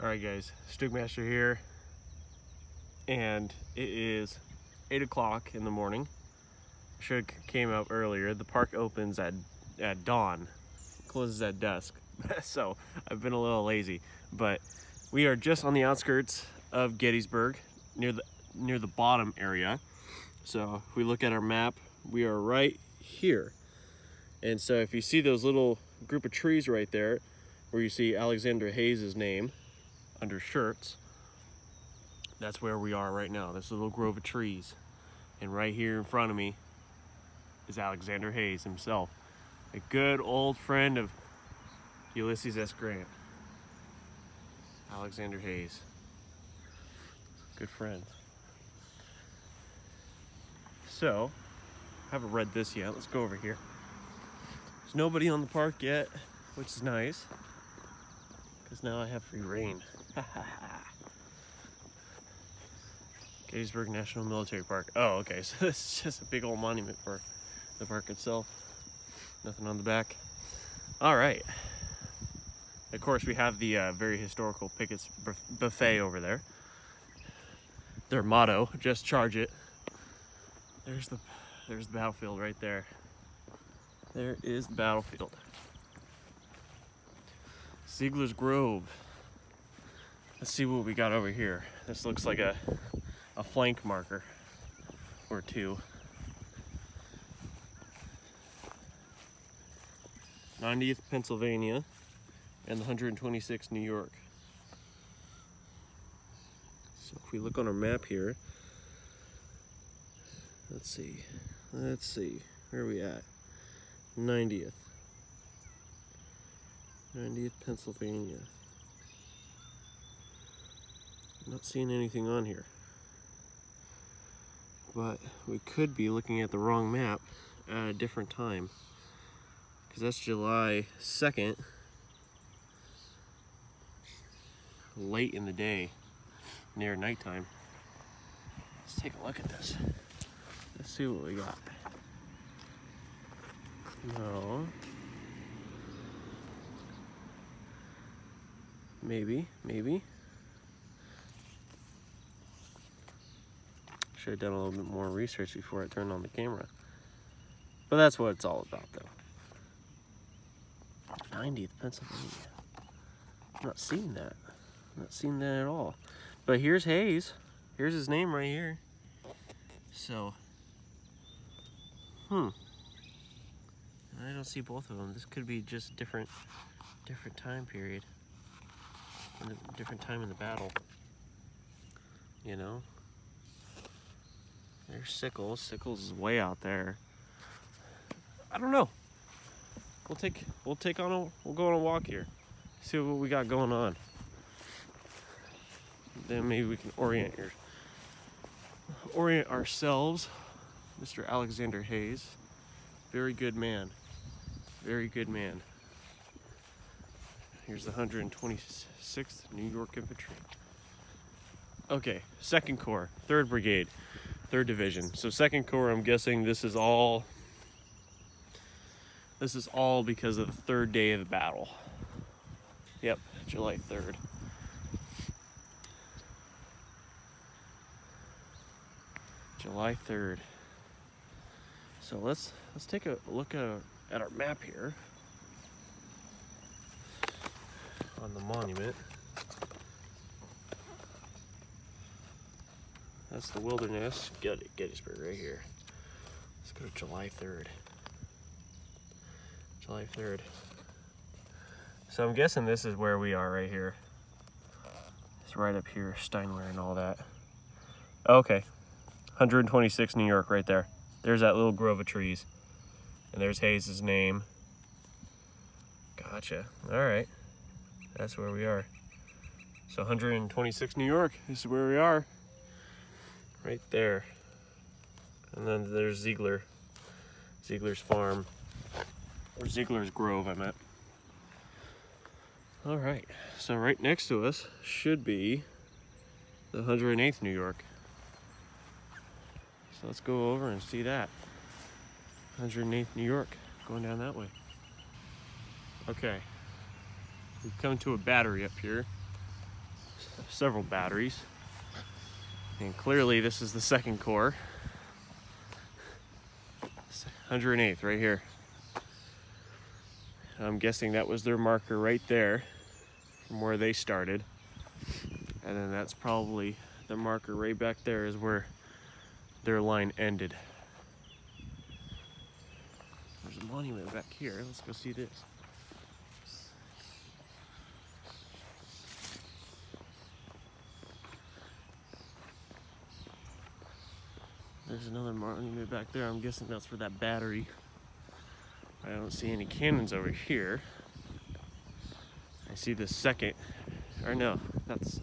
All right, guys, Stugmaster here, and it is eight o'clock in the morning. Should have came out earlier. The park opens at at dawn, closes at dusk. so I've been a little lazy, but we are just on the outskirts of Gettysburg, near the near the bottom area. So if we look at our map, we are right here. And so if you see those little group of trees right there, where you see Alexander Hays' name, under shirts. That's where we are right now. This little grove of trees. And right here in front of me is Alexander Hays himself. A good old friend of Ulysses S. Grant. Alexander Hays. Good friend. So, I haven't read this yet. Let's go over here. There's nobody on the park yet, which is nice. Because now I have free rein. Gettysburg National Military Park. Oh, okay, so this is just a big old monument for the park itself. Nothing on the back. All right. Of course, we have the uh, very historical Pickett's Buffet over there. Their motto, just charge it. There's the, there's the battlefield right there. There is the battlefield. Ziegler's Grove. Let's see what we got over here. This looks like a, a flank marker or two. 90th Pennsylvania and 126 New York. So if we look on our map here, let's see, let's see, where are we at? 90th. 90th Pennsylvania. Not seeing anything on here. But we could be looking at the wrong map at a different time. Because that's July 2nd. Late in the day, near nighttime. Let's take a look at this. Let's see what we got. No. Maybe, maybe. Should have done a little bit more research before I turned on the camera. But that's what it's all about though. 90th Pennsylvania. I'm not seeing that. I'm not seeing that at all. But here's Hays. Here's his name right here. So, hmm. I don't see both of them. This could be just different, different time period a different time in the battle. You know? There's Sickles. Sickles is way out there. I don't know. We'll take we'll take on a we'll go on a walk here. See what we got going on. Then maybe we can orient your orient ourselves. Mr. Alexander Hays. Very good man. Very good man. Here's the 126th New York Infantry. Okay, Second Corps, Third Brigade, Third Division. So Second Corps, I'm guessing this is all. This is all because of the third day of the battle. Yep, July 3rd. July 3rd. So let's let's take a look at, at our map here. on the monument. That's the wilderness. Get it, Gettysburg right here. Let's go to July 3rd. July 3rd. So I'm guessing this is where we are right here. It's right up here, Steinwehr and all that. Okay, 126 New York right there. There's that little grove of trees. And there's Hays' name. Gotcha. All right. That's where we are. So 126 New York this is where we are. Right there. And then there's Ziegler. Ziegler's farm. Or Ziegler's Grove, I meant. All right, so right next to us should be the 108th New York. So let's go over and see that. 108th New York, going down that way. Okay, We've come to a battery up here. several batteries. And clearly this is the second corps. 108th right here. I'm guessing that was their marker right there from where they started. And then that's probably the marker right back there is where their line ended. There's a monument back here. Let's go see this. There's another monument back there. I'm guessing that's for that battery. I don't see any cannons over here. I see the second, or no, that's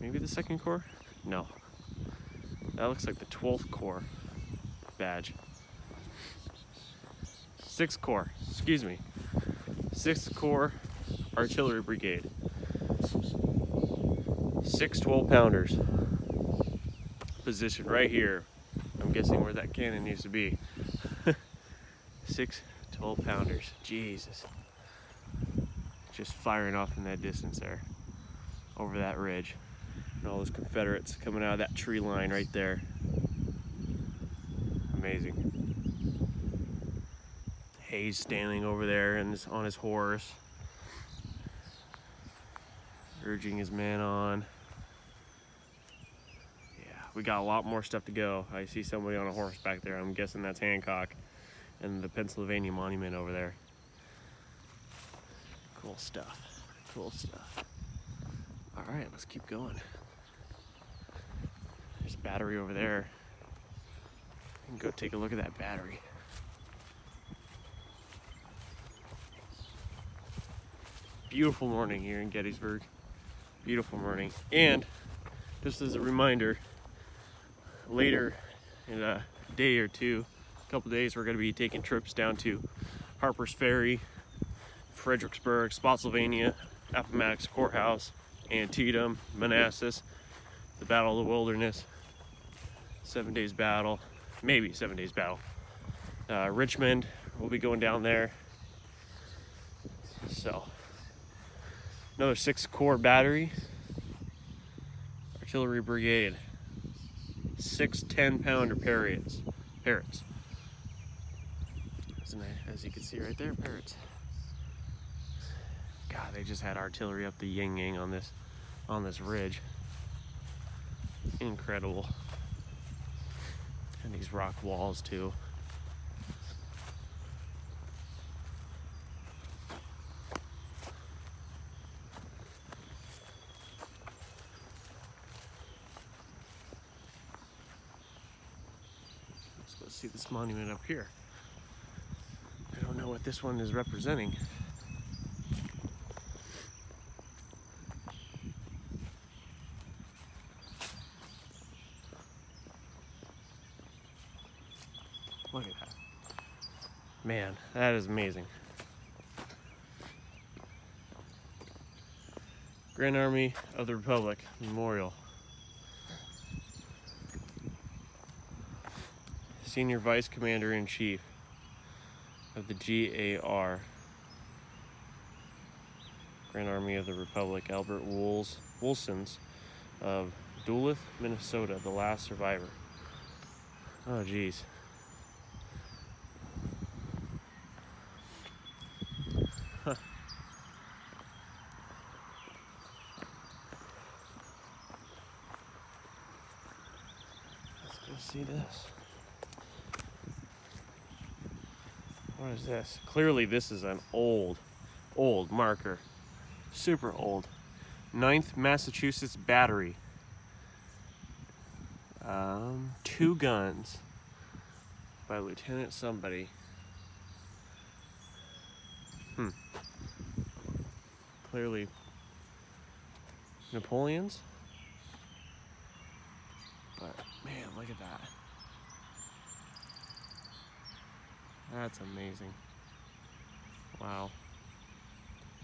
maybe the second corps? No. That looks like the 12th Corps badge. Sixth Corps, excuse me. Sixth Corps Artillery Brigade. Six 12 pounders. Positioned right here. Guessing where that cannon needs to be. Six 12 pounders. Jesus. Just firing off in that distance there. Over that ridge. And all those Confederates coming out of that tree line right there. Amazing. Hays standing over there and on his horse. Urging his men on. We got a lot more stuff to go. I see somebody on a horse back there. I'm guessing that's Hancock and the Pennsylvania Monument over there. Cool stuff. Cool stuff. All right, let's keep going. There's a battery over there. And go take a look at that battery. Beautiful morning here in Gettysburg. Beautiful morning. And just as a reminder, later in a day or two, a couple days, we're going to be taking trips down to Harper's Ferry, Fredericksburg, Spotsylvania, Appomattox Courthouse, Antietam, Manassas, the Battle of the Wilderness, seven days battle, maybe seven days battle. Uh, Richmond, we'll be going down there. So, another six corps battery, artillery brigade, six 10 pounder Parrotts. Parrotts. As, you can see right there, Parrotts. God, they just had artillery up the yin yang on this on this ridge. Incredible. And these rock walls too. Let's go see this monument up here. I don't know what this one is representing. Look at that. Man, that is amazing. Grand Army of the Republic Memorial. Senior Vice Commander in Chief of the GAR. Grand Army of the Republic, Albert Wools, Woolsons of Duluth, Minnesota, the last survivor. Oh, geez. Huh. Let's go see this. What is this? Clearly this is an old, old marker. Super old. 9th Massachusetts Battery. Um, two guns by Lieutenant somebody. Hmm. Clearly Napoleon's. But man, look at that. That's amazing. Wow.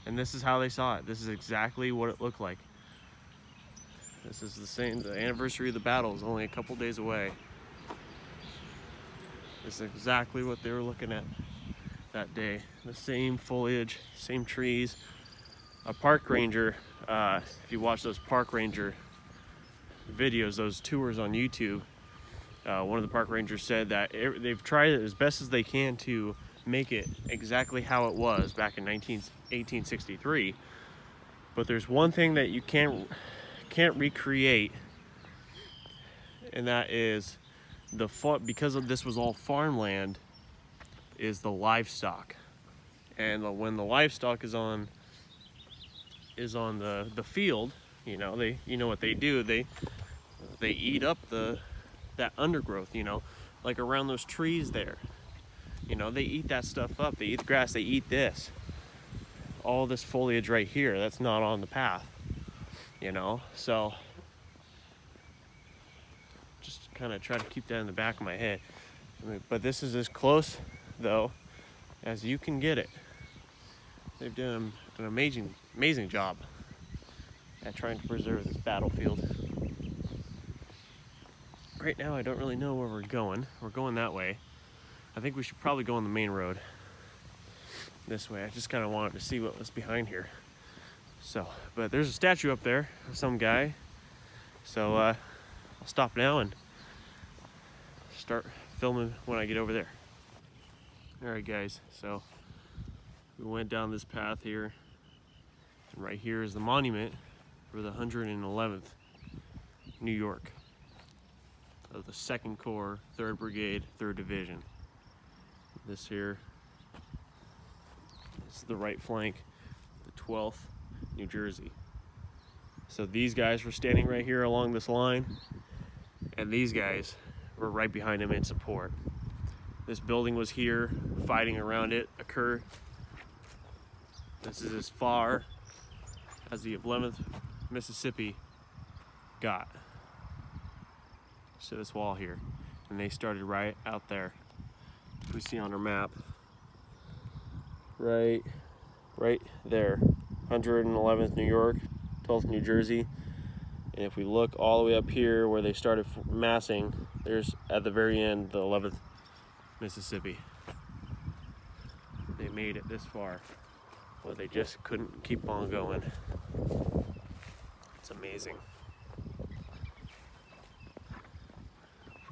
And this is how they saw it. This is exactly what it looked like. This is the same, the anniversary of the battle is only a couple days away. This is exactly what they were looking at that day. The same foliage, same trees, a park ranger, uh, if you watch those park ranger videos, those tours on YouTube, uh, one of the park rangers said that it, they've tried as best as they can to make it exactly how it was back in 19, 1863. But there's one thing that you can't can't recreate, and that is the because of this was all farmland, is the livestock, and the, when the livestock is on is on the the field, you know they you know what they do they they eat up the that undergrowth, you know, like around those trees there. You know, they eat that stuff up. They eat the grass, they eat this. All this foliage right here, that's not on the path. You know, so just kind of try to keep that in the back of my head. I mean, but this is as close, though, as you can get it. They've done an amazing, amazing job at trying to preserve this battlefield right now I don't really know where we're going. We're going that way. I think we should probably go on the main road this way. I just kind of wanted to see what was behind here. So, but there's a statue up there of some guy. So uh, I'll stop now and start filming when I get over there. All right, guys. So we went down this path here, and right here is the monument for the 111th New York of the 2nd Corps, 3rd Brigade, 3rd Division. This here is the right flank, the 12th, New Jersey. So these guys were standing right here along this line, and these guys were right behind him in support. This building was here, fighting around it occurred. This is as far as the 11th Mississippi got to this wall here. And they started right out there. We see on our map. Right, right there. 111th New York, 12th New Jersey. And if we look all the way up here where they started massing, there's at the very end the 11th Mississippi. They made it this far, but they just couldn't keep on going. It's amazing.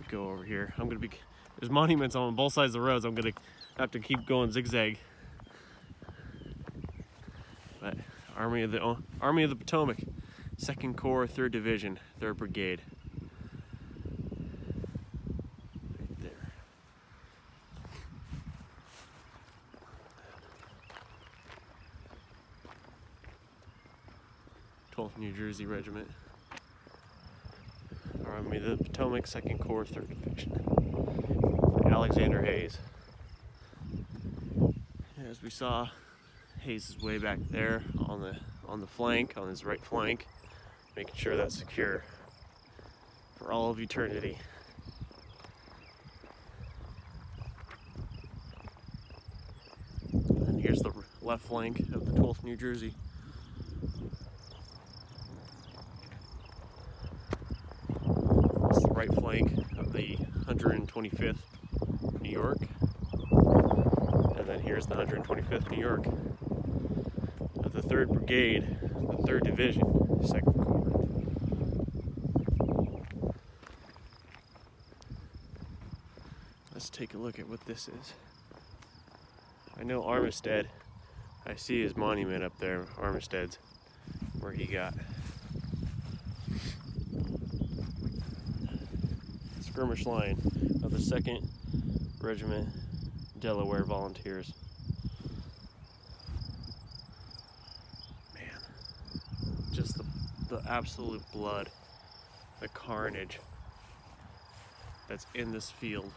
Go over here. I'm gonna be, there's monuments on both sides of the roads. I'm gonna have to keep going zigzag. But Army of the oh, Army of the Potomac, Second Corps, Third Division, Third Brigade. Right there. 12th New Jersey Regiment. Of the Potomac, 2nd Corps, 3rd Division. Alexander Hays. As we saw, Hays is way back there on the on the flank, on his right flank, making sure that's secure for all of eternity. And here's the left flank of the 12th New Jersey. Right flank of the 125th New York. And then here's the 125th New York of the 3rd Brigade, the 3rd Division, 2nd Corps. Let's take a look at what this is. I know Armistead. I see his monument up there, Armistead's, where he got skirmish line of the 2nd Regiment Delaware Volunteers. Man, just the, the absolute blood, the carnage that's in this field.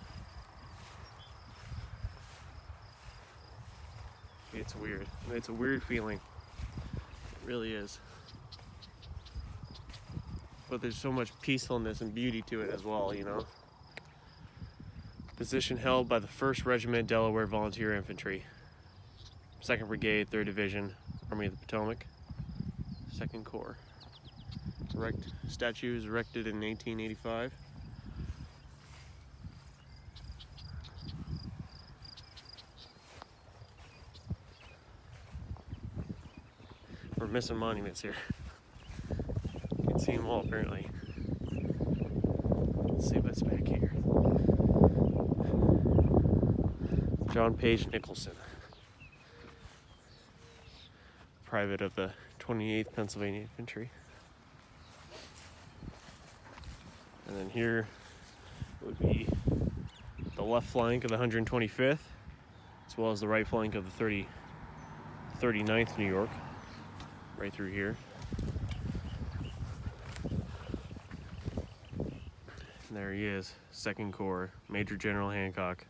It's weird. It's a weird feeling. It really is but there's so much peacefulness and beauty to it as well, you know. Position held by the 1st Regiment Delaware Volunteer Infantry, 2nd Brigade, 3rd Division, Army of the Potomac, 2nd Corps. Erect statue is erected in 1885. We're missing monuments here. See them all apparently. Let's see what's back here. John Page Nicholson, private of the 28th Pennsylvania Infantry. And then here would be the left flank of the 125th, as well as the right flank of the 30, 39th New York, right through here. There he is, Second Corps, Major General Hancock.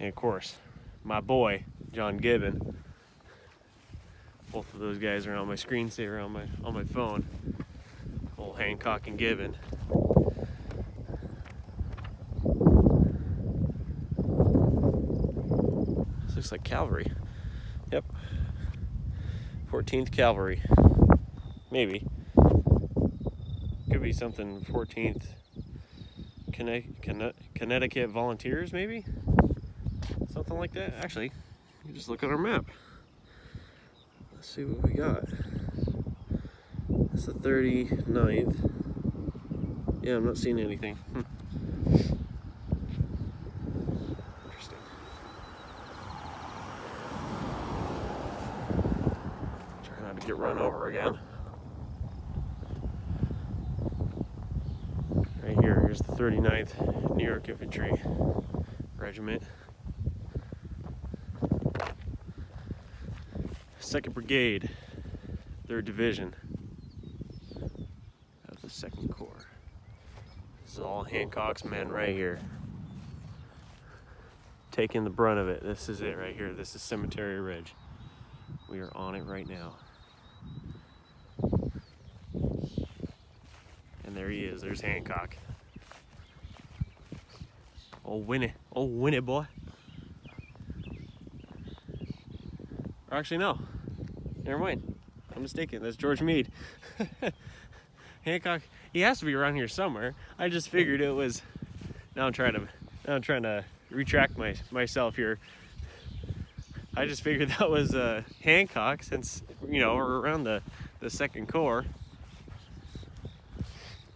And of course, my boy, John Gibbon. Both of those guys are on my screensaver on my on my phone. Old Hancock and Gibbon. This looks like cavalry. Yep. 14th Cavalry. Maybe. Be something 14th Connecticut Volunteers, maybe? Something like that. Actually, you just look at our map. Let's see what we got. It's the 39th. Yeah, I'm not seeing anything. Hmm. Interesting. Try not to get run over again. 9th New York Infantry Regiment. 2nd Brigade, 3rd Division of the 2nd Corps. This is all Hancock's men right here. Taking the brunt of it. This is it right here. This is Cemetery Ridge. We are on it right now. And there he is. There's Hancock. Oh, win it. Oh, win it, boy. Actually, no. Never mind. I'm mistaken. That's George Meade. Hancock, he has to be around here somewhere. I just figured it was. Now I'm trying to. Now I'm trying to retract my myself here. I just figured that was uh, Hancock since you know we're around the the Second Corps.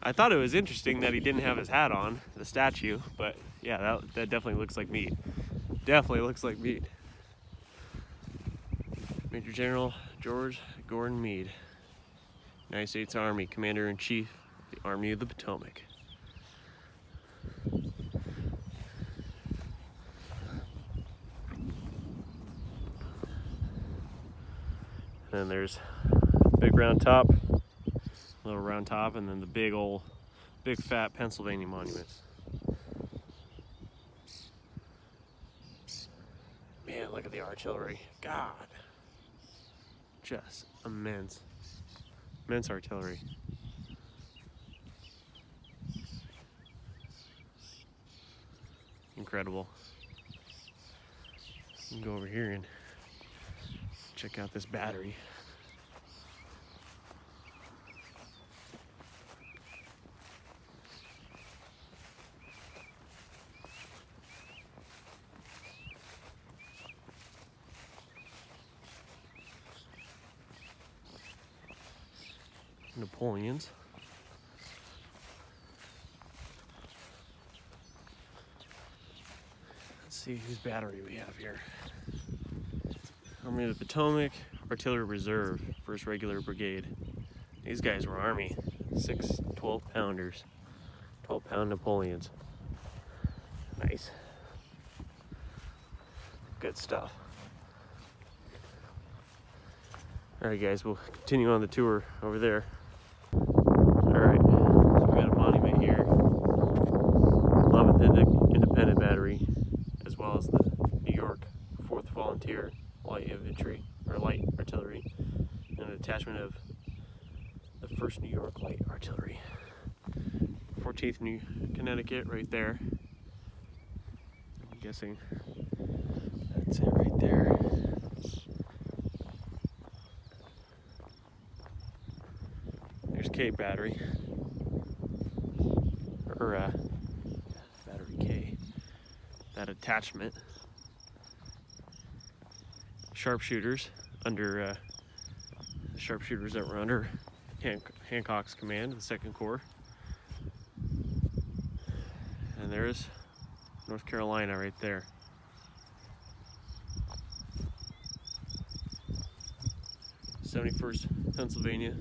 I thought it was interesting that he didn't have his hat on, the statue, but yeah, that, that definitely looks like Meade. Definitely looks like Meade. Major General George Gordon Meade, United States Army Commander-in-Chief of the Army of the Potomac. And then there's big round top, little round top, and then the big old, big fat Pennsylvania monuments. Man, look at the artillery. God just immense. Immense artillery. Incredible. Go over here and check out this battery. Napoleons. Let's see whose battery we have here. Army of the Potomac, Artillery Reserve, 1st Regular Brigade. These guys were Army. Six 12 pounders. 12 pound Napoleons. Nice. Good stuff. Alright guys, we'll continue on the tour over there. Alright, so we got a monument here. 11th Independent Battery, as well as the New York 4th Volunteer Light Infantry, or Light Artillery, and an attachment of the 1st New York Light Artillery. 14th New Connecticut right there. I'm guessing that's it right there. There's K battery. Or uh, battery K. That attachment. Sharpshooters under uh, sharpshooters that were under Han Hancock's command, the Second Corps. And there's North Carolina right there. Seventy-first Pennsylvania.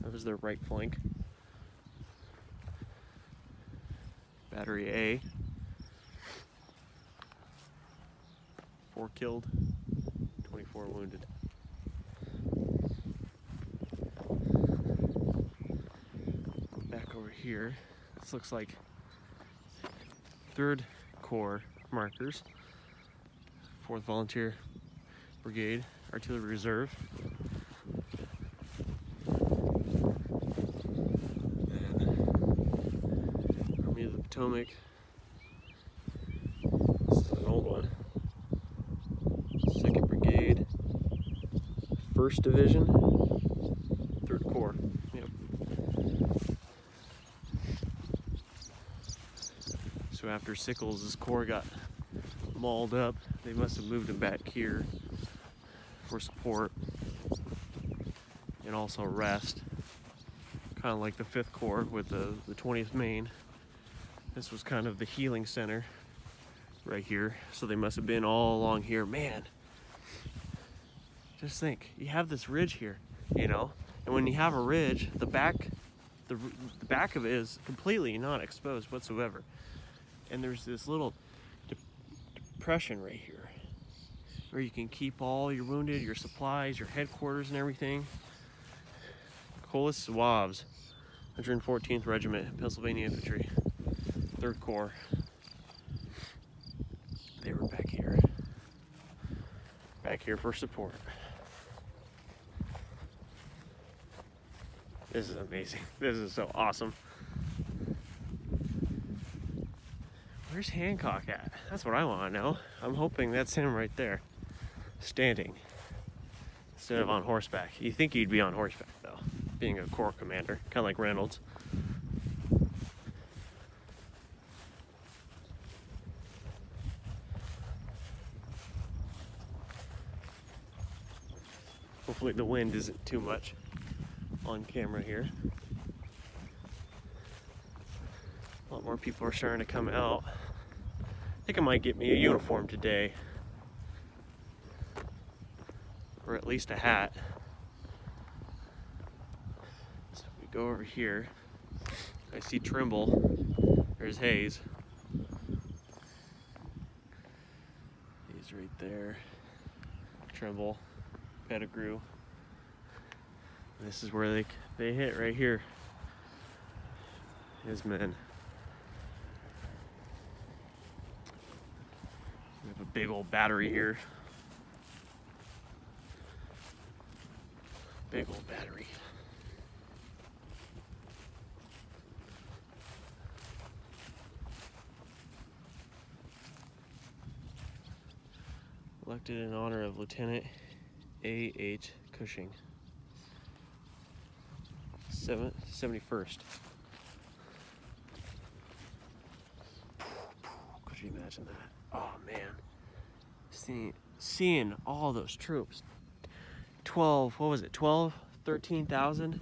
That was their right flank. Battery A. Four killed, 24 wounded. Back over here, this looks like 3rd Corps markers, 4th Volunteer Brigade, Artillery Reserve. And Army of the Potomac. This is an old one. 2nd Brigade, 1st Division, 3rd Corps. Yep. So after Sickles' corps got mauled up, they must have moved him back here for support and also rest. Kind of like the 5th Corps with the, the 20th Maine. This was kind of the healing center right here. So they must have been all along here. Man, just think, you have this ridge here, you know? And when you have a ridge, the back, the, the back of it is completely not exposed whatsoever. And there's this little de depression right here where you can keep all your wounded, your supplies, your headquarters and everything. Collis Zouaves, 114th Regiment, Pennsylvania Infantry, 3rd Corps. They were back here. Back here for support. This is amazing. This is so awesome. Where's Hancock at? That's what I want to know. I'm hoping that's him right there, standing, instead of on horseback. You think he'd be on horseback, though, being a corps commander, kind of like Reynolds. Hopefully the wind isn't too much on camera here. A lot more people are starting to come out. I think I might get me a uniform today. Or at least a hat. So we go over here. I see Trimble. There's Hays. He's right there. Trimble. Pettigrew. This is where they they hit right here. His men. We have a big old battery here. Big old battery. Elected in honor of Lieutenant A. H. Cushing. Seven, 71st. Could you imagine that? Oh man. Seeing, seeing all those troops. 12, what was it? 12, 13,000?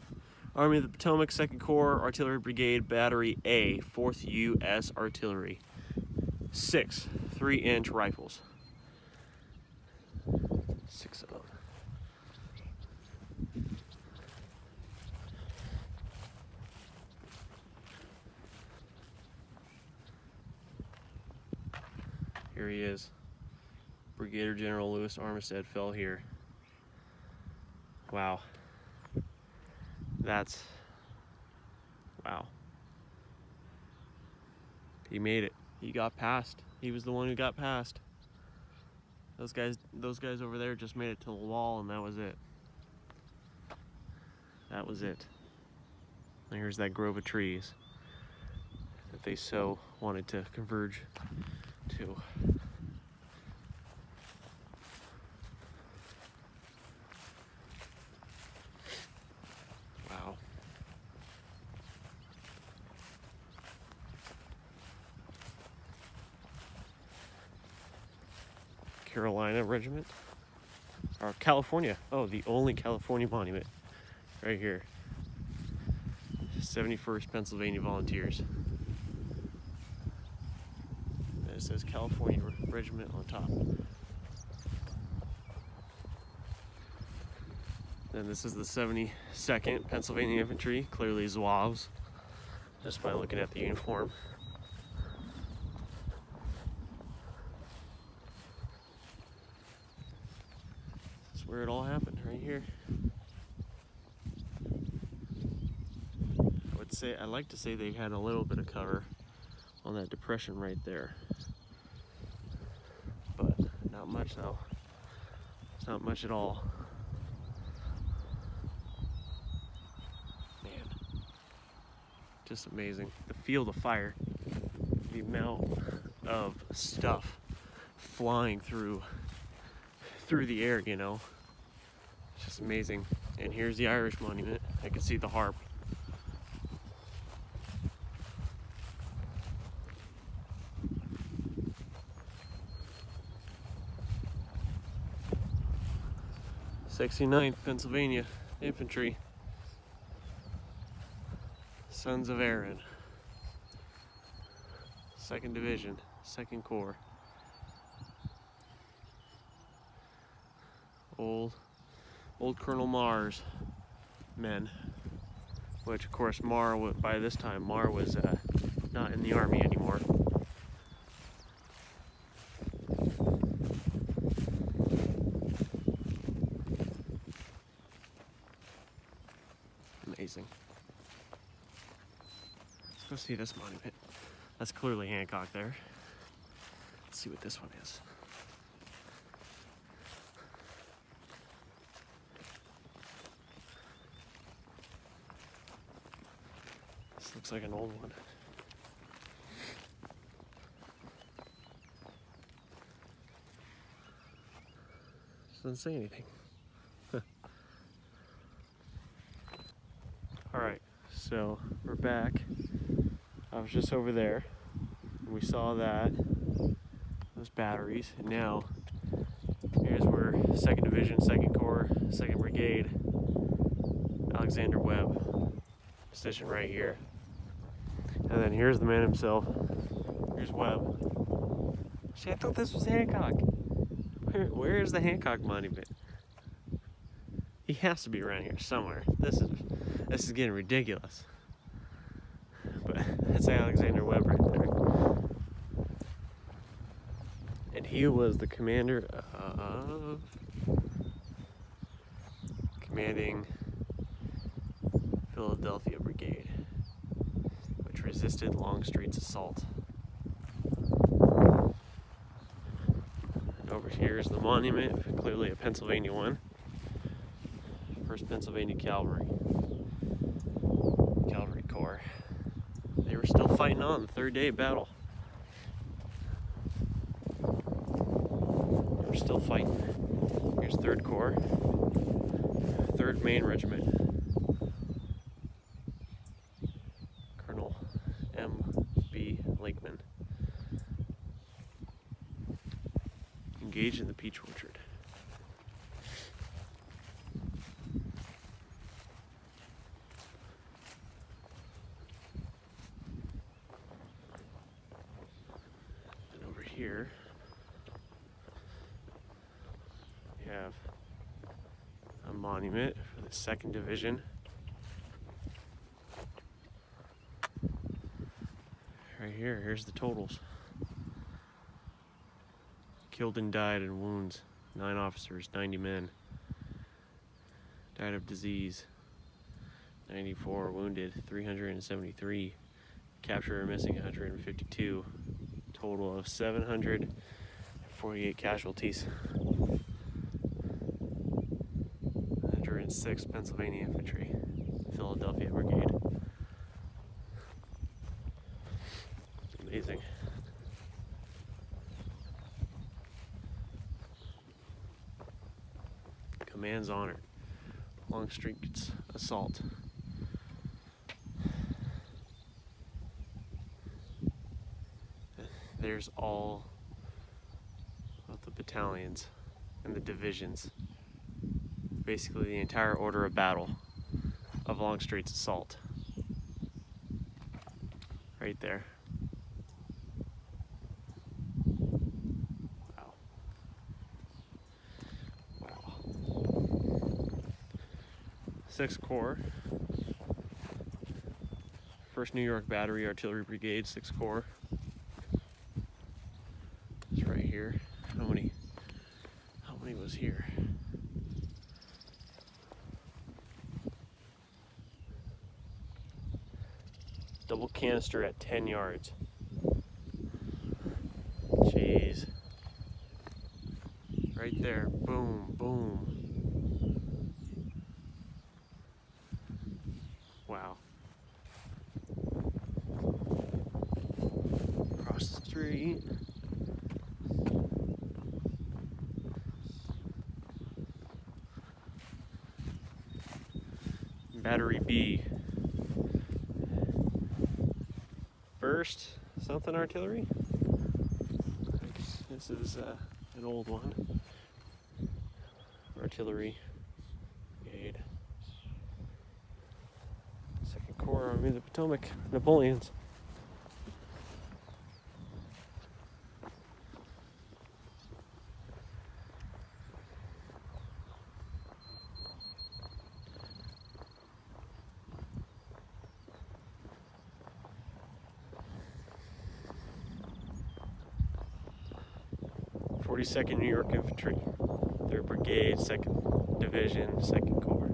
Army of the Potomac 2nd Corps Artillery Brigade Battery A, 4th U.S. Artillery. Six 3 inch rifles. Six of them. Here he is. Brigadier General Lewis Armistead fell here. Wow. That's wow. He made it. He got past. He was the one who got past. Those guys those guys over there just made it to the wall and that was it. That was it. And here's that grove of trees that they so wanted to converge to. Wow. Carolina Regiment. or California. Oh, the only California monument right here. 71st Pennsylvania Volunteers. And it says California Regiment on top. Then this is the 72nd Pennsylvania Infantry, clearly Zouaves, just by looking at the uniform. This is where it all happened, right here. I would say, I like to say they had a little bit of cover on that depression right there. But not much though. It's not much at all. Man, just amazing. The field of fire, the amount of stuff flying through through the air, you know. It's just amazing. And here's the Irish monument. I can see the harp. Sixty-ninth Pennsylvania Infantry. Sons of Erin. Second Division, Second Corps. Old, old Colonel Mars men. Which, of course, Mar, by this time, Mar was uh, not in the army anymore. Amazing. Let's go see this monument. That's clearly Hancock there. Let's see what this one is. This looks like an old one. Doesn't say anything. Alright, so we're back. I was just over there. And we saw that. Those batteries. And now, here's where 2nd Division, 2nd Corps, 2nd Brigade, Alexander Webb, position right here. And then here's the man himself. Here's Webb. See, I thought this was Hancock. Where, where is the Hancock monument? He has to be around here somewhere. This is this is getting ridiculous. That's Alexander Webb right there. And he was the commander of commanding Philadelphia Brigade, which resisted Longstreet's assault. And over here is the monument, clearly a Pennsylvania one. First Pennsylvania. Cavalry Corps. They were still fighting on third day battle. We're still fighting. Here's Third Corps, Third Maine Regiment. Colonel M. B. Lakeman. Engaged in the peach orchard. And over here, we have a monument for the second division. Right here, here's the totals. Killed and died in wounds, nine officers, 90 men. Died of disease, 94 wounded, 373. Captured or missing, 152. Total of 748 casualties. 106 Pennsylvania Infantry, Philadelphia Brigade. Amazing. Command's honored. Longstreet's assault. There's all of the battalions and the divisions basically the entire order of battle of Longstreet's assault. Right there. Wow. Wow. Sixth Corps. First New York Battery Artillery Brigade, Sixth Corps. It's right here. How many? How many was here? Double canister at 10 yards. Jeez. Right there. Boom, boom. Wow. Across the street. Battery B. First, artillery. This is uh, an old one. Artillery brigade. Second Corps Army of the Potomac, Napoleons. Forty-second New York Infantry, Third Brigade, Second Division, Second Corps,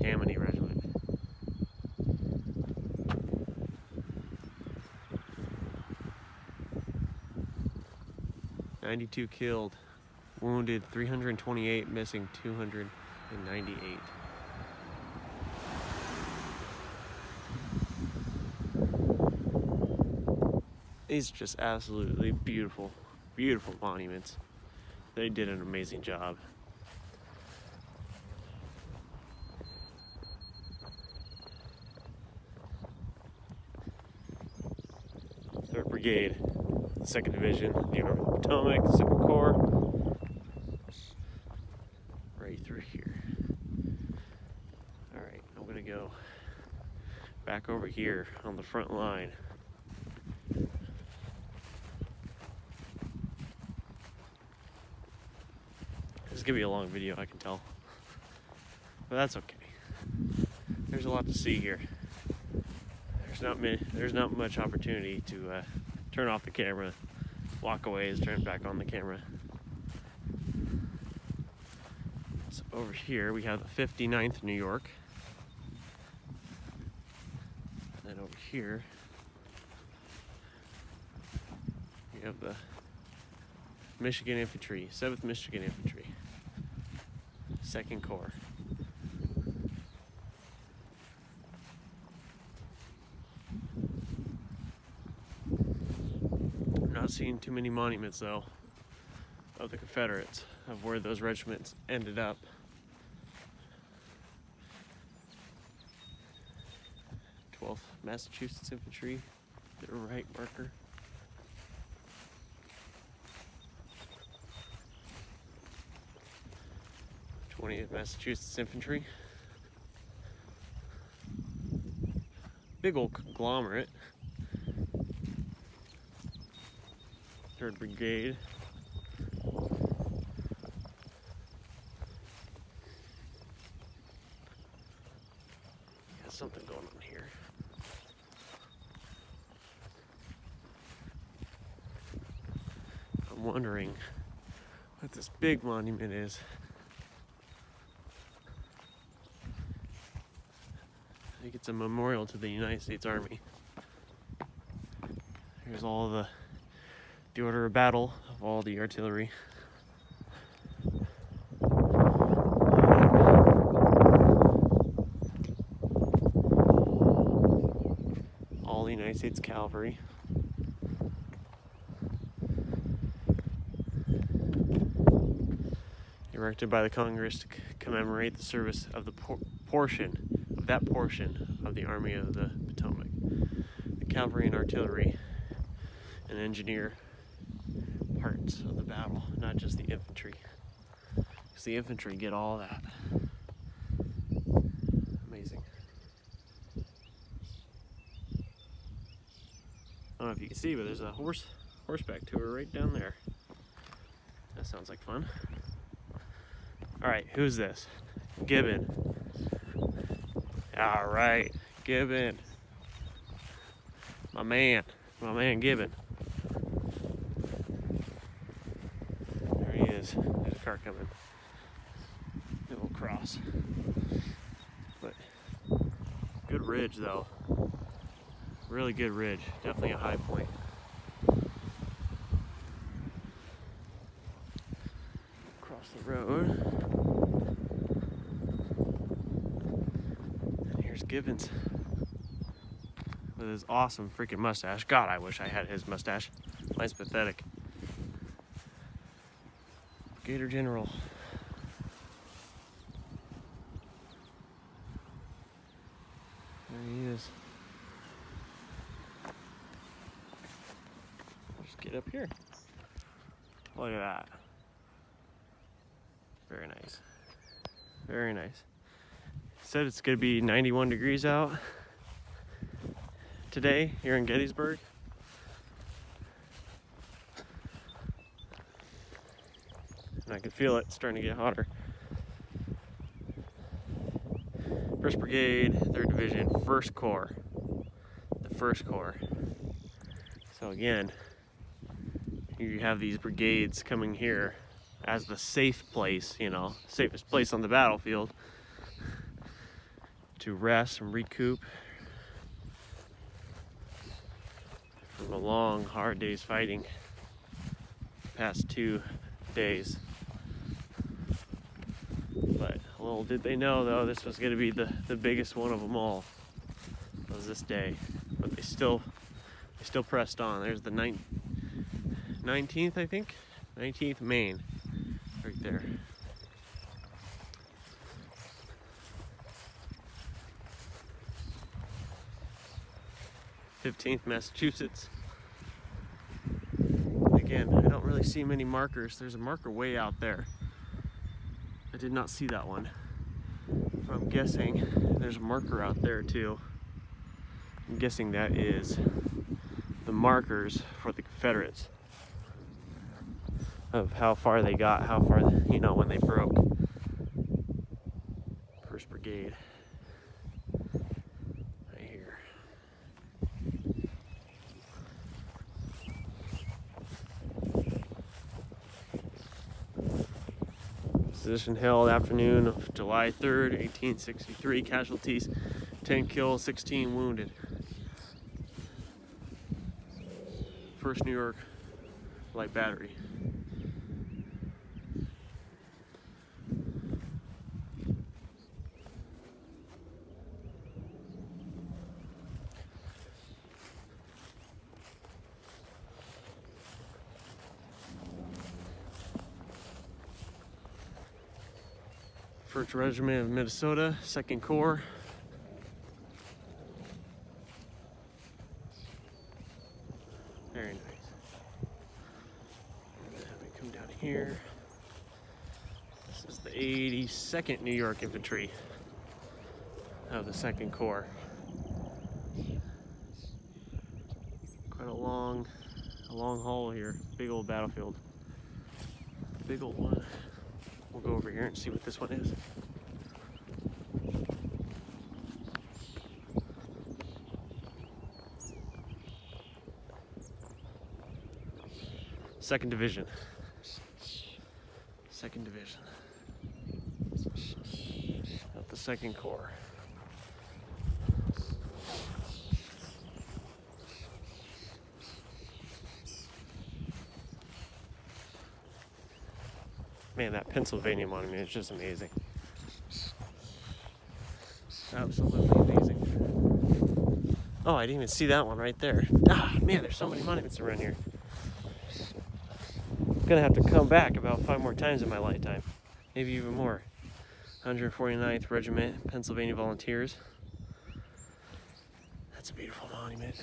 Tammany Regiment. Ninety-two killed, wounded, three hundred and twenty-eight, missing two hundred and ninety-eight. It's just absolutely beautiful, beautiful monuments. They did an amazing job. Third Brigade, Second Division, New York Potomac, Second Corps. Right through here. Alright, I'm gonna go back over here on the front line. Gonna be a long video, I can tell. But that's okay. There's a lot to see here. There's not many, there's not much opportunity to uh, turn off the camera, walk away, is turn back on the camera. So over here we have the 59th New York. And then over here we have the Michigan Infantry, 7th Michigan Infantry, 2nd Corps. I'm not seeing too many monuments though of the Confederates, of where those regiments ended up. Massachusetts Infantry, their right marker. 20th Massachusetts Infantry. Big old conglomerate. 3rd Brigade. Got something going on here. I'm wondering what this big monument is. I think it's a memorial to the United States Army. Here's all the the order of battle of all the artillery. All the United States cavalry. Erected by the Congress to commemorate the service of the por- portion of that portion of the Army of the Potomac. The cavalry and artillery and engineer parts of the battle, not just the infantry. Because the infantry get all that. Amazing. I don't know if you can see, but there's a horse horseback tour right down there. That sounds like fun. All right, who's this? Gibbon. All right, Gibbon. My man, my man Gibbon. There he is. There's a car coming. A little cross. But good ridge though. Really good ridge. Definitely a high point. Across the road. And here's Gibbons with his awesome freaking mustache. God, I wish I had his mustache. Mine's pathetic. Gator General. There he is. Just get up here. Look at that. Very nice. Very nice. Said it's gonna be 91 degrees out today here in Gettysburg. And I can feel it starting to get hotter. First Brigade, 3rd Division, 1st Corps. The 1st Corps. So again, you have these brigades coming here as the safe place, you know, safest place on the battlefield to rest and recoup from a long, hard day's fighting. The past two days. But little did they know, though, this was going to be the, the biggest one of them all. Was this day, but they still they still pressed on. There's the nine, 19th, I think, 19th Maine, right there. Fifteenth Massachusetts. Again, I don't really see many markers. There's a marker way out there. I did not see that one. I'm guessing there's a marker out there too. I'm guessing that is the markers for the Confederates of how far they got, how far, you know, when they broke. First Brigade. Right here. Position held afternoon of July 3rd, 1863. Casualties 10 killed, 16 wounded. First New York Light Battery. Regiment of Minnesota, Second Corps. Very nice. We come down here. This is the 82nd New York Infantry of the Second Corps. Quite a long, a long haul here. Big old battlefield. Big old one. We'll go over here and see what this one is. Second Division. Second Division. Of the Second Corps. Man, that Pennsylvania monument is just amazing. Absolutely amazing. Oh, I didn't even see that one right there. Ah, man, there's so many monuments around here. Gonna have to come back about five more times in my lifetime. Maybe even more. 149th Regiment, Pennsylvania Volunteers. That's a beautiful monument.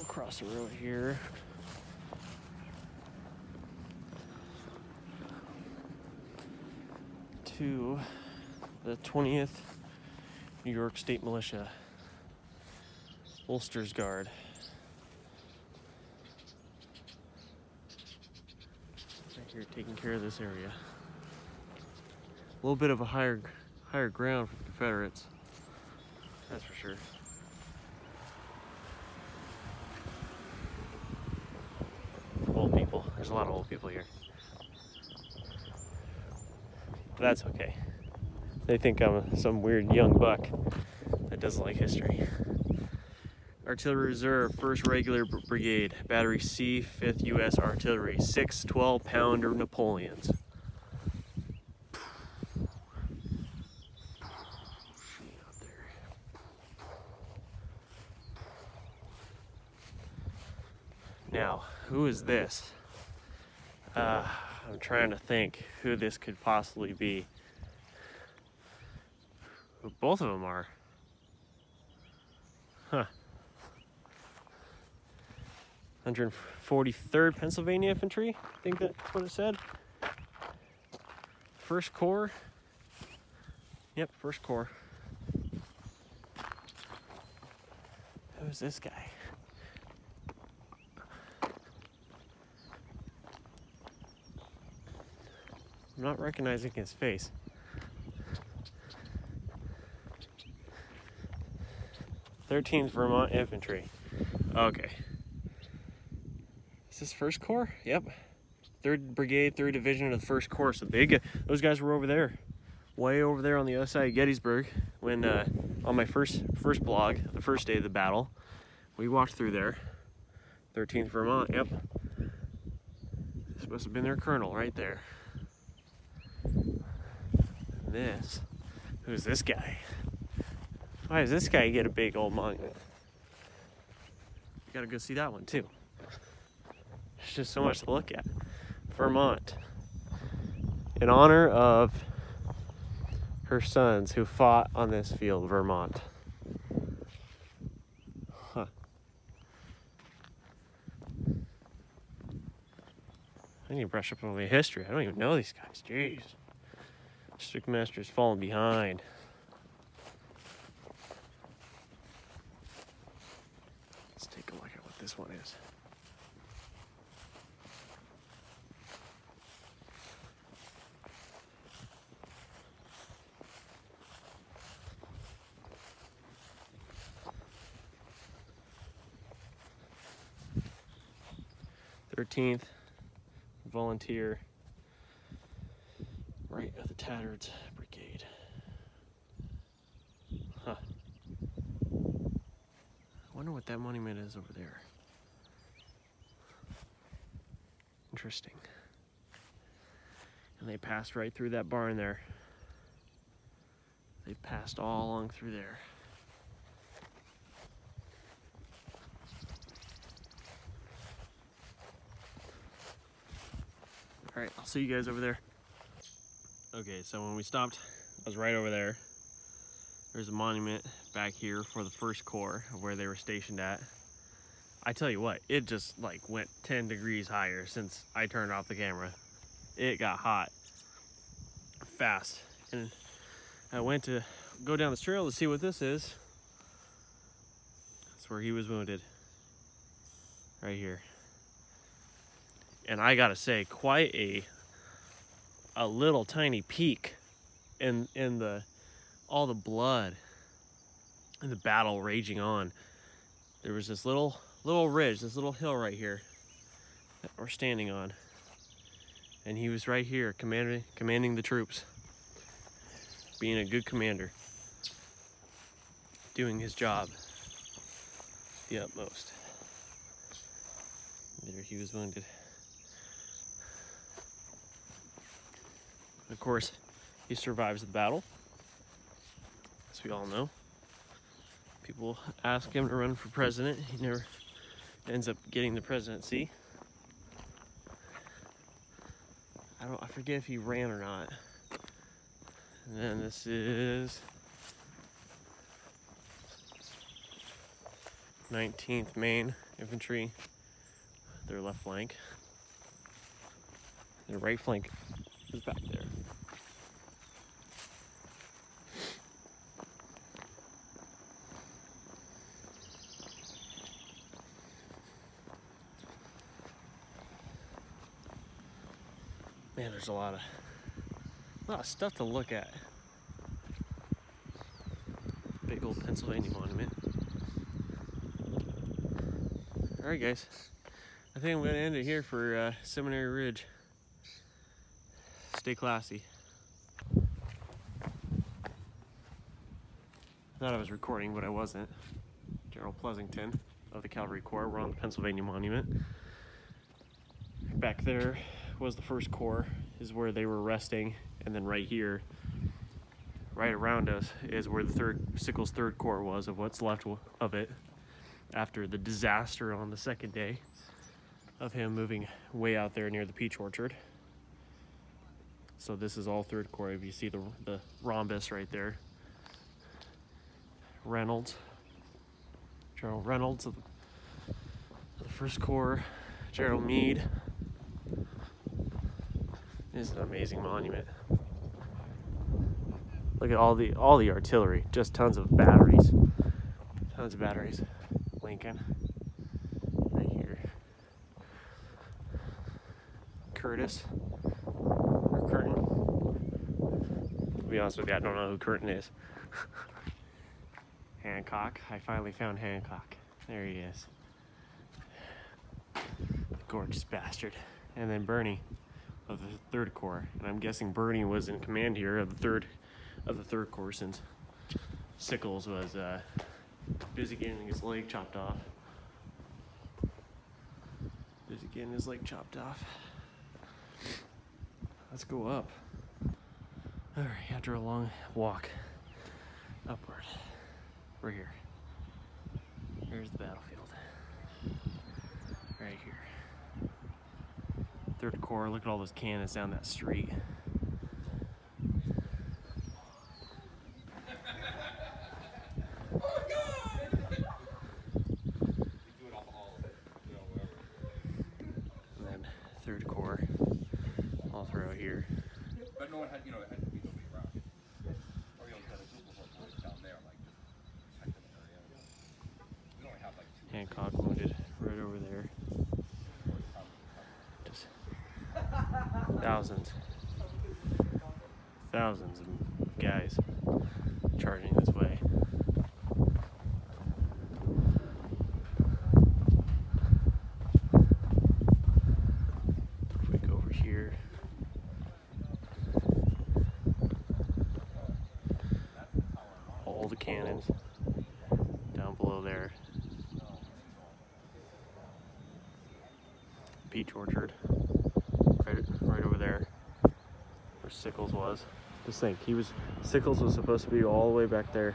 across the road here. To the 20th New York State Militia, Ulster's Guard. Right here, taking care of this area. A little bit of a higher, higher ground for the Confederates. That's for sure. Old people. There's a lot of old people here. But that's okay. They think I'm some weird young buck that doesn't like history. Artillery Reserve, 1st Regular Brigade, Battery C, 5th U.S. Artillery, 6 12 pounder Napoleons. Now, who is this? Uh, I'm trying to think who this could possibly be. Both of them are. Huh. 143rd Pennsylvania Infantry, I think that's what it said. First Corps. Yep, First Corps. Who's this guy? I'm not recognizing his face. Thirteenth Vermont Infantry. Okay. Is this First Corps? Yep. Third Brigade, Third Division of the First Corps. So big. Those guys were over there, way over there on the other side of Gettysburg. When uh, on my first first blog, the first day of the battle, we walked through there. 13th Vermont. Yep. This must have been their colonel right there this. Who's this guy? Why does this guy get a big old monument? You gotta go see that one too. There's just so much to look at. Vermont. In honor of her sons who fought on this field, Vermont. Huh. I need to brush up on my history. I don't even know these guys. Jeez. Stickmaster's falling behind. Let's take a look at what this one is. Thirteenth volunteer right of the Tattered Brigade. Huh. I wonder what that monument is over there. Interesting. And they passed right through that barn there. They passed all along through there. All right, I'll see you guys over there. Okay, so when we stopped, I was right over there. There's a monument back here for the first corps where they were stationed at. I tell you what, it just like went 10 degrees higher since I turned off the camera. It got hot fast. And I went to go down this trail to see what this is. That's where he was wounded. Right here. And I gotta say, quite a a little tiny peak in in the all the blood and the battle raging on. There was this little little ridge, this little hill right here that we're standing on. And he was right here commanding commanding the troops. Being a good commander. Doing his job the utmost. There he was wounded. Of course, he survives the battle, as we all know. People ask him to run for president. He never ends up getting the presidency. I don't I forget if he ran or not. And then this is 19th Maine Infantry, their left flank. Their right flank is back there. Man, there's a lot of a lot of stuff to look at. Big old Pennsylvania monument. All right, guys. I think I'm gonna end it here for uh, Seminary Ridge. Stay classy. I thought I was recording, but I wasn't. General Pleasonton of the Cavalry Corps. We're on the Pennsylvania Monument. Back there was the first corps, is where they were resting, and then right here, right around us, is where the third Sickles Third Corps was, of what's left of it after the disaster on the second day of him moving way out there near the peach orchard. So this is all Third Corps. If you see the the rhombus right there, Reynolds, General Reynolds of the, First Corps, General Meade. This is an amazing monument. Look at all the all the artillery, just tons of batteries. Tons of batteries. Lincoln. Right here. Curtis. Or Curtin. To be honest with you, I don't know who Curtin is. Hancock. I finally found Hancock. There he is. Gorgeous bastard. And then Birney of the Third Corps, and I'm guessing Birney was in command here of the third of the Third Corps since Sickles was uh, busy getting his leg chopped off. Busy getting his leg chopped off. Let's go up. All right, after a long walk upward, we're here. Here's the battlefield. Right here. Third Corps, look at all those cannons down that street. And then Third Corps all throughout here. But no one had, you know, it had to be nobody around. Or you know, kind of group of like boys down there, like just protecting the area. We only have like two. Hancock wounded right over there. Just thousands, thousands of guys charging this way. If we go over here, all the cannons down below there. Peach orchard, right, right over there, where Sickles was. Just think, he was Sickles was supposed to be all the way back there,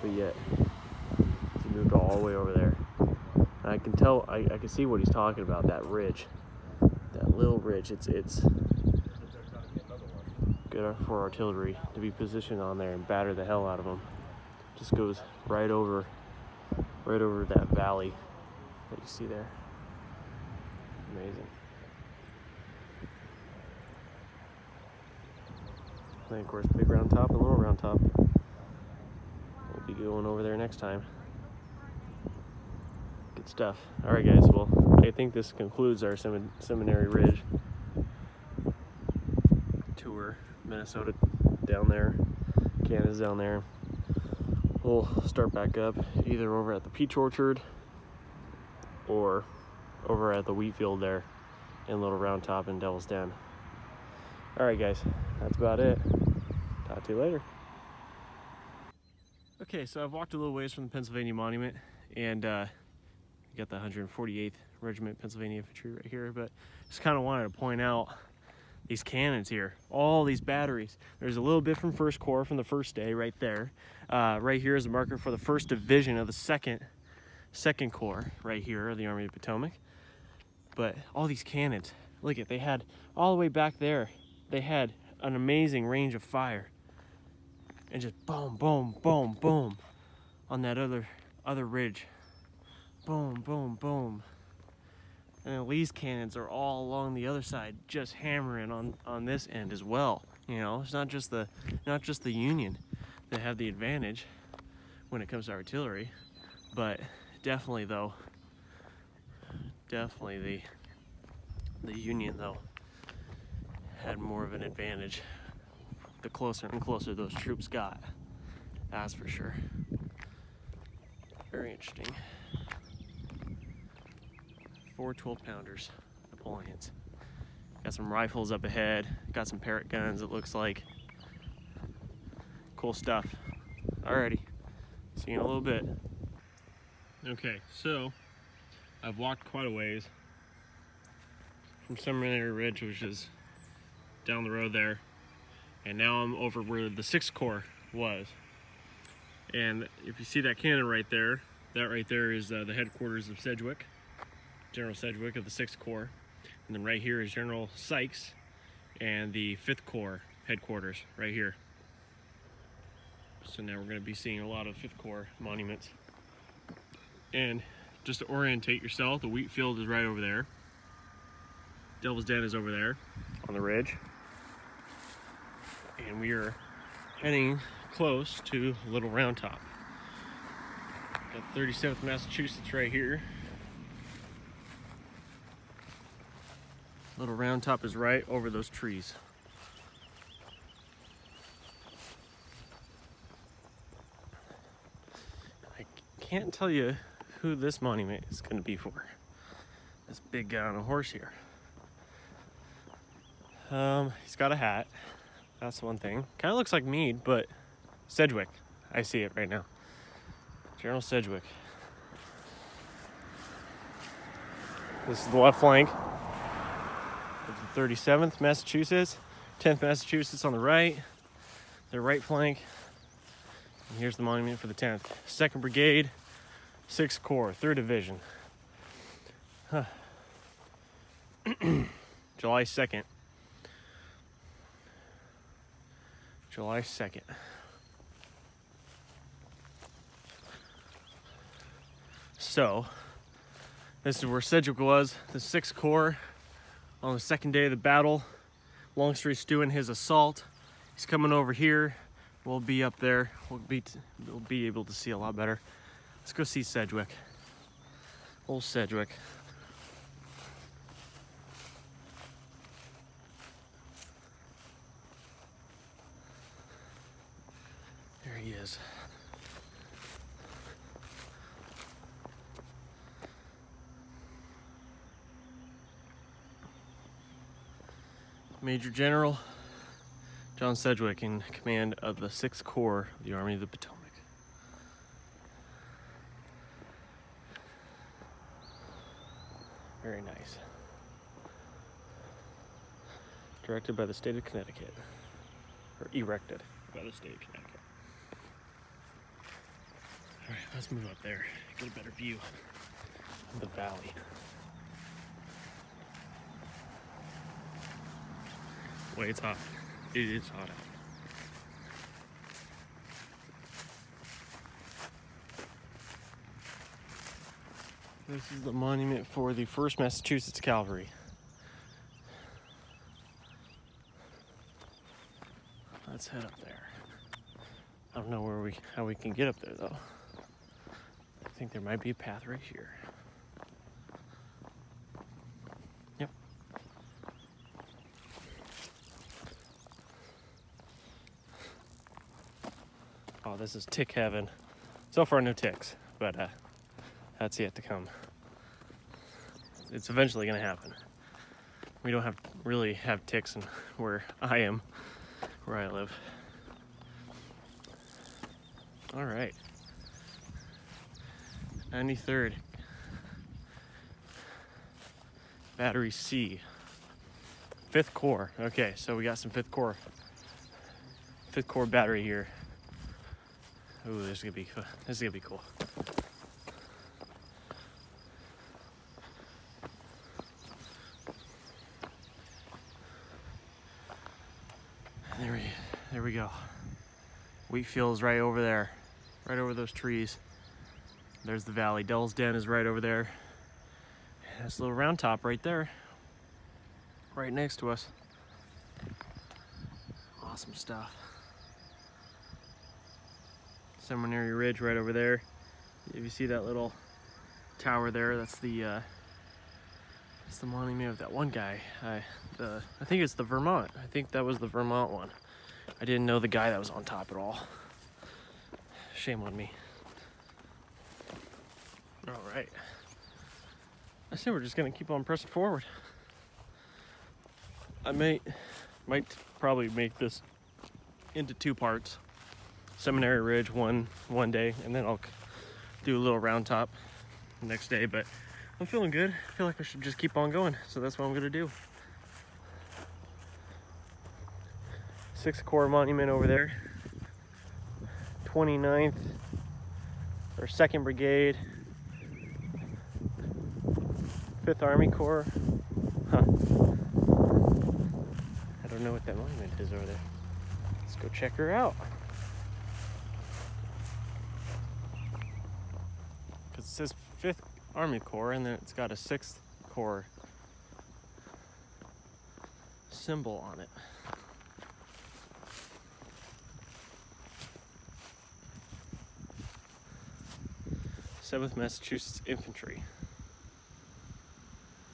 but yet he moved all the way over there. And I can tell, I, I can see what he's talking about. That ridge, that little ridge. It's it's good for artillery to be positioned on there and batter the hell out of them. Just goes right over, right over that valley that you see there. Amazing. And then of course, big round top and little round top. We'll be going over there next time. Good stuff. All right, guys. Well, I think this concludes our Semin- Seminary Ridge tour. Minnesota down there, Canada's down there. We'll start back up either over at the Peach Orchard or over at the wheat field there in Little Round Top and Devil's Den. All right, guys, that's about it. Talk to you later. Okay, so I've walked a little ways from the Pennsylvania Monument and uh, got the 148th Regiment Pennsylvania Infantry right here, but just kind of wanted to point out these cannons here, all these batteries. There's a little bit from First Corps from the first day right there. Uh, right here is a marker for the first division of the second second corps right here of the Army of Potomac. But all these cannons, look at they had all the way back there. They had an amazing range of fire, and just boom, boom, boom, boom, on that other other ridge boom, boom, boom. And then Lee's cannons are all along the other side, just hammering on on this end as well. You know, it's not just the not just the Union that have the advantage when it comes to artillery, but definitely though, definitely the the Union though had more of an advantage the closer and closer those troops got. That's for sure. Very interesting. Four 12 pounders, Napoleons. Got some rifles up ahead, got some Parrott guns, it looks like. Cool stuff. Alrighty, see you in a little bit. Okay, so I've walked quite a ways from Seminary Ridge, which is down the road there, and now I'm over where the 6th Corps was. And if you see that cannon right there, that right there is uh, the headquarters of Sedgwick, General Sedgwick of the 6th Corps. And then right here is General Sykes and the 5th Corps headquarters right here. So now we're going to be seeing a lot of 5th Corps monuments. And just to orientate yourself, the wheat field is right over there. Devil's Den is over there on the ridge. And we are heading close to Little Round Top. Got 37th Massachusetts right here. Little Round Top is right over those trees. I can't tell you who this monument is going to be for. This big guy on a horse here. Um, he's got a hat. That's one thing. Kind of looks like Meade, but Sedgwick. I see it right now. General Sedgwick. This is the left flank of the 37th Massachusetts, 10th Massachusetts on the right, their right flank. And here's the monument for the 10th. 2nd Brigade, 6th Corps, 3rd Division. Huh. July 2nd. July 2nd. So, this is where Sedgwick was, the 6th Corps, on the second day of the battle. Longstreet's doing his assault. He's coming over here. We'll be up there. We'll be, we'll be able to see a lot better. Let's go see Sedgwick. Old Sedgwick. Is. Major General John Sedgwick in command of the 6th Corps of the Army of the Potomac. Very nice. Directed by the state of Connecticut. Or erected by the state of Connecticut. Alright, let's move up there. Get a better view of the valley. Wait, it's hot. It is hot out. This is the monument for the 1st Massachusetts Cavalry. Let's head up there. I don't know where we how we can get up there though. Think there might be a path right here. Yep. Oh, this is tick heaven. So far, no ticks, but uh, that's yet to come. It's eventually going to happen. We don't have really have ticks in where I am, where I live. All right. 93rd. Battery C. 5th Corps. Okay, so we got some 5th Corps. 5th Corps battery here. Ooh, this is gonna be this is gonna be cool. There we, there we go. Wheat fields right over there, right over those trees. There's the valley. Devil's Den is right over there. This little round top right there. Right next to us. Awesome stuff. Seminary Ridge right over there. If you see that little tower there, that's the uh, that's the monument of that one guy. I the I think it's the Vermont. I think that was the Vermont one. I didn't know the guy that was on top at all. Shame on me. All right. I say we're just gonna keep on pressing forward. I may, might probably make this into two parts. Seminary Ridge one one day, and then I'll do a little round top next day. But I'm feeling good. I feel like I should just keep on going, so that's what I'm gonna do. Six Corps Monument over there. 29th or 2nd Brigade, 5th Army Corps. Huh. I don't know what that monument is over there. Let's go check her out. Because it says 5th Army Corps and then it's got a 6th Corps symbol on it. 7th Massachusetts Infantry.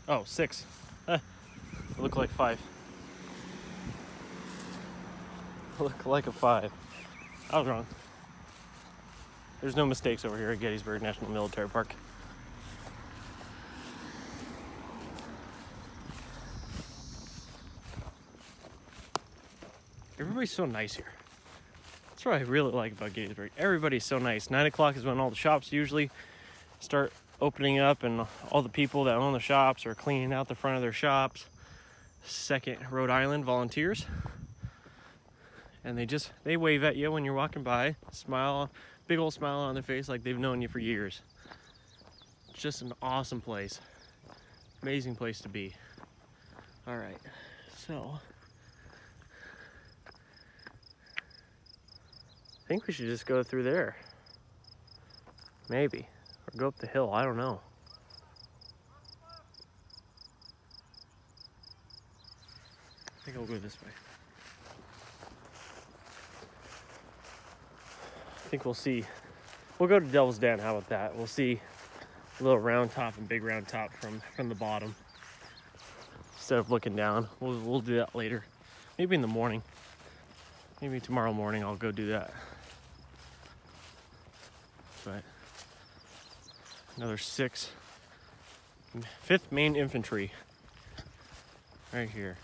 Oh, six. Huh. Look like five. Look like a five. I was wrong. There's no mistakes over here at Gettysburg National Military Park. Everybody's so nice here. That's what I really like about Gettysburg. Everybody's so nice. Nine o'clock is when all the shops usually start opening up, and all the people that own the shops are cleaning out the front of their shops. Second Rhode Island volunteers, and they just they wave at you when you're walking by, smile, big old smile on their face like they've known you for years. Just an awesome place, amazing place to be. All right, so. I think we should just go through there. Maybe. Go up the hill. I don't know. I think I'll go this way. I think we'll see. We'll go to Devil's Den. How about that? We'll see a little round top and big round top from from the bottom instead of looking down. We'll we'll do that later. Maybe in the morning. Maybe tomorrow morning I'll go do that. But another six, fifth Maine infantry right here.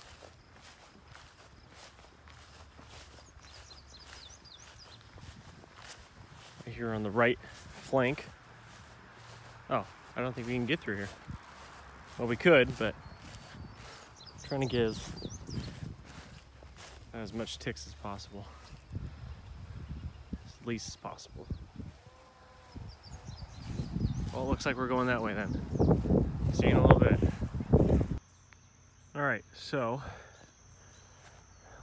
Right here on the right flank. Oh, I don't think we can get through here. Well, we could, but I'm trying to get as, as much ticks as possible, as least as possible. Well, it looks like we're going that way then. See you in a little bit. All right, so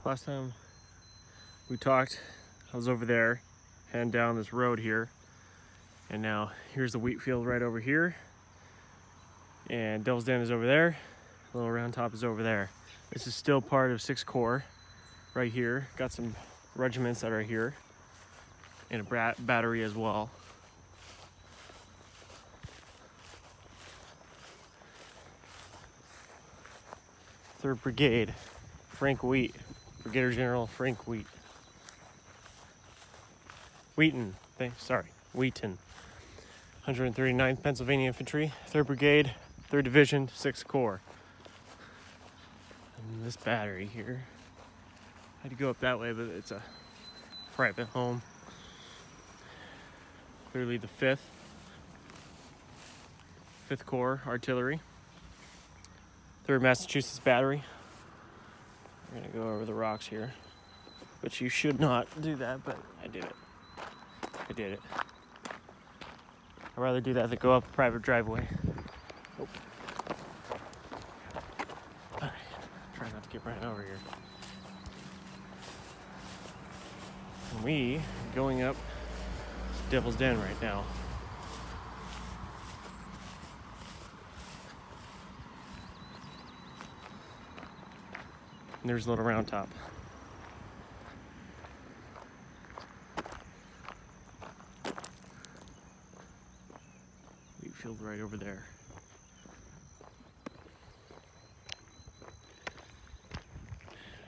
last time we talked, I was over there, heading down this road here, and now here's the wheat field right over here, and Devil's Den is over there. Little round top is over there. This is still part of 6 Corps, right here. Got some regiments that are here, and a battery as well. Third Brigade, Frank Wheat, Brigadier General Frank Wheat. Wheaton, th- sorry, Wheaton. 139th Pennsylvania Infantry, 3rd Brigade, 3rd Division, 6th Corps. And this battery here. I had to go up that way, but it's a private home. Clearly the 5th. 5th Corps Artillery. 3rd Massachusetts Battery. We're gonna go over the rocks here. which you should not do that, but I did it. I did it. I'd rather do that than go up a private driveway. Oh. Alright, Try not to get ran over here. We going up Devil's Den right now. And there's a Little Round Top. Wheat right over there.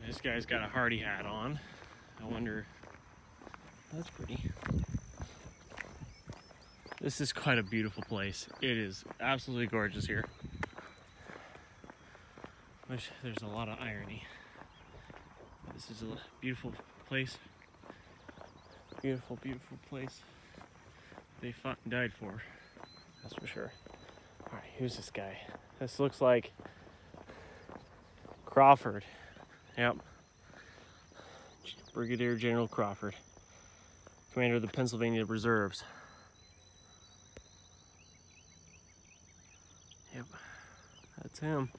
This guy's got a Hardee hat on. I wonder. That's pretty. This is quite a beautiful place. It is absolutely gorgeous here. Wish there's a lot of irony. This is a beautiful place. Beautiful, beautiful place. They fought and died for. That's for sure. Alright, who's this guy? This looks like Crawford. Yep. Brigadier General Crawford, commander of the Pennsylvania Reserves. Yep, that's him.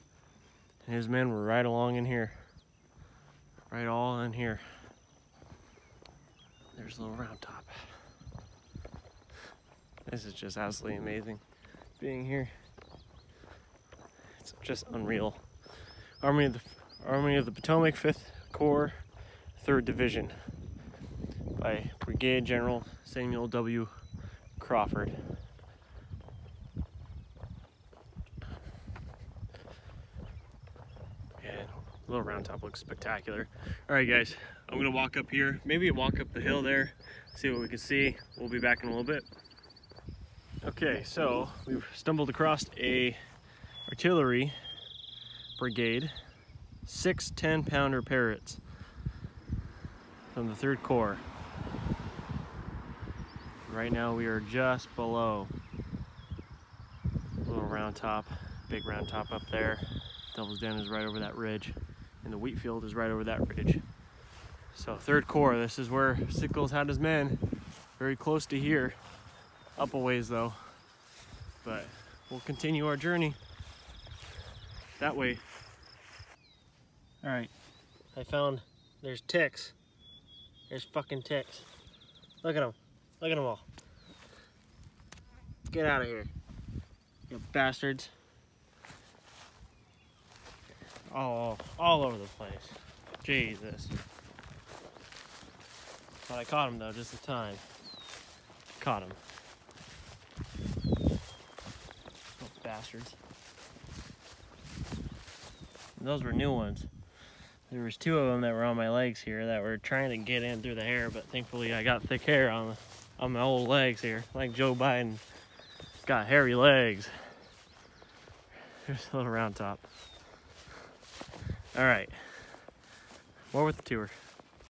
And his men were right along in here. Right all in here. There's a little round top. This is just absolutely amazing being here. It's just unreal. Army of the Army of the Potomac 5th Corps, 3rd Division by Brigade General Samuel W. Crawford. And Little Round Top looks spectacular. All right, guys, I'm gonna walk up here, maybe walk up the hill there, see what we can see. We'll be back in a little bit. Okay, so we've stumbled across a artillery brigade, six 10 pounder Parrotts from the 3rd Corps. Right now we are just below little round top, big round top up there. Devil's Den is right over that ridge and the wheat field is right over that ridge. So 3rd Corps, this is where Sickles had his men, very close to here. Up a ways though, but we'll continue our journey that way. All right, I found there's ticks. There's fucking ticks. Look at them. Look at them all. Get out of here. You bastards. Oh, oh, all over the place. Jesus. But I caught him though, just in time. Caught him. Bastards. Those were new ones. There was two of them that were on my legs here that were trying to get in through the hair, but thankfully I got thick hair on on my old legs here, like Joe Biden got hairy legs. There's a little round top. All right, more with the tour.